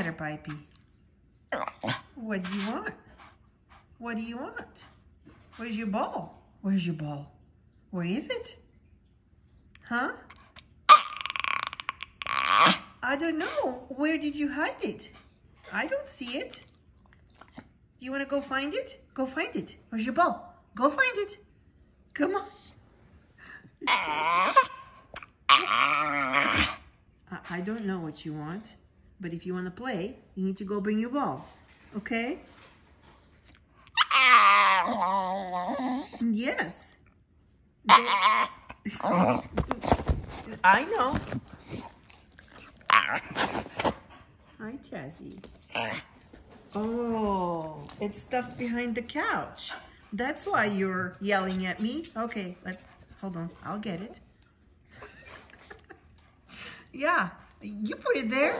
matter? What do you want? What do you want? Where's your ball? Where's your ball? Where is it? Huh? I don't know. Where did you hide it? I don't see it. Do you want to go find it? Go find it. Where's your ball? Go find it. Come on. I don't know what you want, but if you want to play, you need to go bring your ball. Okay? Yes. I know. Hi, Jazzy. Oh, it's stuffed behind the couch. That's why you're yelling at me. Okay, let's, hold on. I'll get it. yeah, you put it there.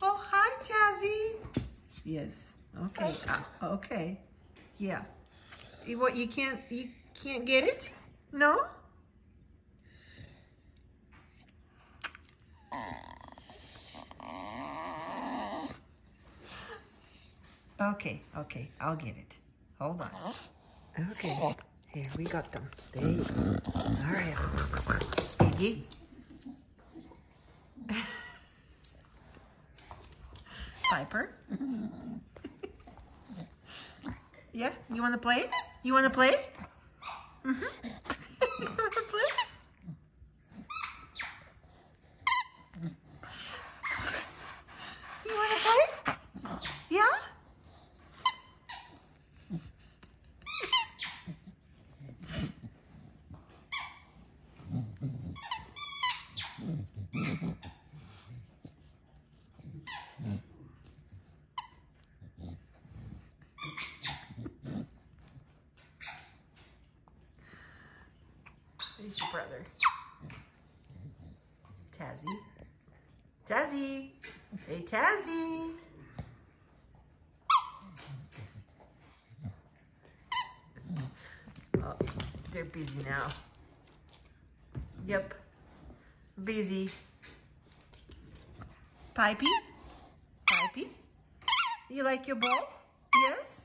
Oh, hi, Tazzy. Yes, okay, uh, okay. Yeah. You, what, you can't, you can't get it? No? Okay, okay, I'll get it. Hold on. Okay, here, we got them. There you go. All right. Piggy. Piper. yeah, you want to play? You want to play? Mm-hmm. you want to play? You want to play? Yeah? Who's your brother? Tazzy. Tazzy. Hey, Tazzy. Oh, they're busy now. Yep. Busy. Pipey? Pipey? You like your ball? Yes?